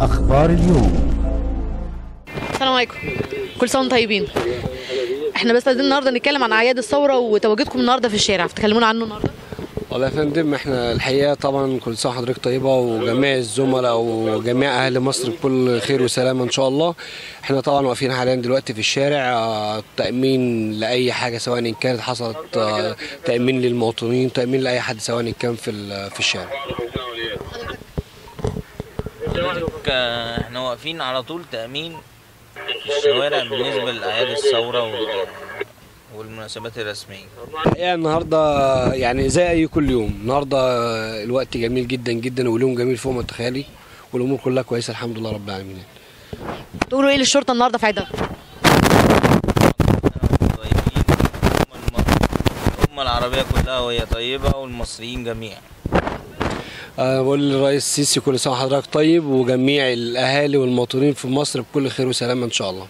أخبار اليوم. السلام عليكم. كل سنة وأنتم طيبين. إحنا بس عايزين النهارده نتكلم عن أعياد الثورة وتواجدكم النهارده في الشارع. تكلمونا عنه النهارده؟ والله يا فندم إحنا الحقيقة طبعا كل سنة وحضرتك طيبة وجميع الزملاء وجميع أهل مصر بكل خير وسلامة إن شاء الله. إحنا طبعا واقفين حاليا دلوقتي في الشارع آه، تأمين لأي حاجة سواء إن كانت حصلت آه، تأمين للمواطنين تأمين لأي حد سواء إن كان في ال- في الشارع. حضرتك آه، إحنا واقفين على طول تأمين في الشوارع بالنسبة لأعياد الثورة وال- والمناسبات الرسمية. الحقيقة النهارده يعني زي أي كل يوم النهارده آه، الوقت جميل جدا جدا واليوم جميل فوق ما تتخيلي والأمور كلها كويسة الحمد لله رب العالمين. تقولوا إيه للشرطة النهارده في الأمة العربية كلها وهي طيبة والمصريين جميعا. بقول للرئيس السيسي كل سنة وحضرتك طيب وجميع الأهالي والمواطنين في مصر بكل خير وسلامة إن شاء الله.